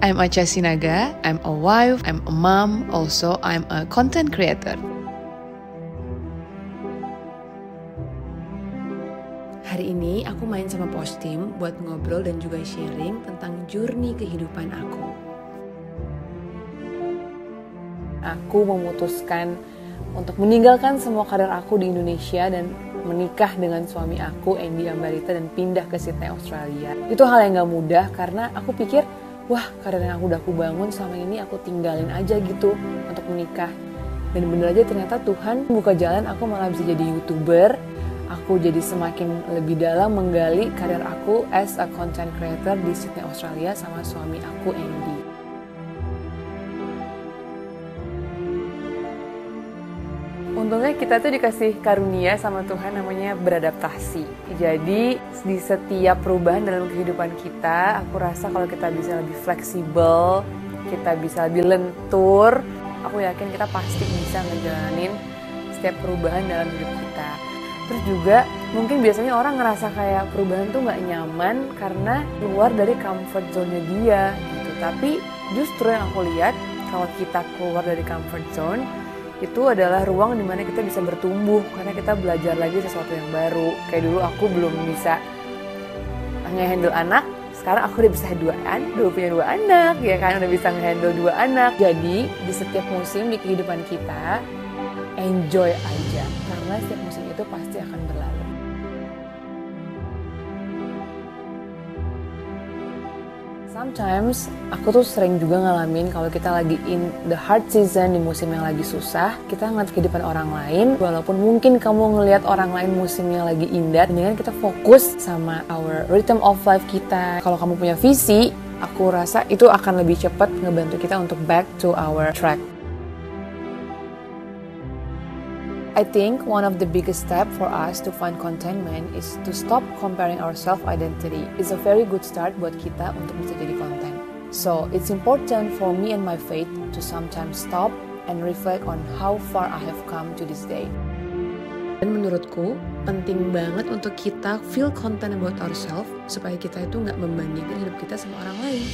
I'm Acha Sinaga. I'm a wife, I'm a mom, also I'm a content creator. Hari ini aku main sama Postim buat ngobrol dan juga sharing tentang journey kehidupan aku. Aku memutuskan untuk meninggalkan semua karir aku di Indonesia dan menikah dengan suami aku Andy Ambarita dan pindah ke Sydney Australia. Itu hal yang gak mudah karena aku pikir wah karir yang aku udah aku bangun selama ini aku tinggalin aja gitu untuk menikah. Dan bener aja ternyata Tuhan buka jalan aku malah bisa jadi youtuber. Aku jadi semakin lebih dalam menggali karir aku as a content creator di Sydney Australia sama suami aku Andy. Untungnya kita tuh dikasih karunia sama Tuhan namanya beradaptasi. Jadi di setiap perubahan dalam kehidupan kita, aku rasa kalau kita bisa lebih fleksibel, kita bisa lebih lentur, aku yakin kita pasti bisa ngejalanin setiap perubahan dalam hidup kita. Terus juga mungkin biasanya orang ngerasa kayak perubahan tuh nggak nyaman karena keluar dari comfort zone-nya dia gitu. Tapi justru yang aku lihat kalau kita keluar dari comfort zone, itu adalah ruang di mana kita bisa bertumbuh karena kita belajar lagi sesuatu yang baru. Kayak dulu aku belum bisa ngehandle anak sekarang aku udah bisa dua an udah punya dua anak ya kan? Udah bisa ngehandle dua anak. Jadi di setiap musim di kehidupan kita enjoy aja. Karena setiap musim itu pasti akan berlalu Sometimes aku tuh sering juga ngalamin kalau kita lagi in the hard season di musim yang lagi susah, kita ngeliat kehidupan orang lain, walaupun mungkin kamu ngelihat orang lain musim yang lagi indah, dengan kita fokus sama our rhythm of life kita. Kalau kamu punya visi, aku rasa itu akan lebih cepat ngebantu kita untuk back to our track. I think one of the biggest step for us to find contentment is to stop comparing our self-identity. It's a very good start buat kita untuk bisa jadi konten. So, it's important for me and my faith to sometimes stop and reflect on how far I have come to this day. Dan menurutku, penting banget untuk kita feel content about ourselves supaya kita itu nggak membandingkan hidup kita sama orang lain.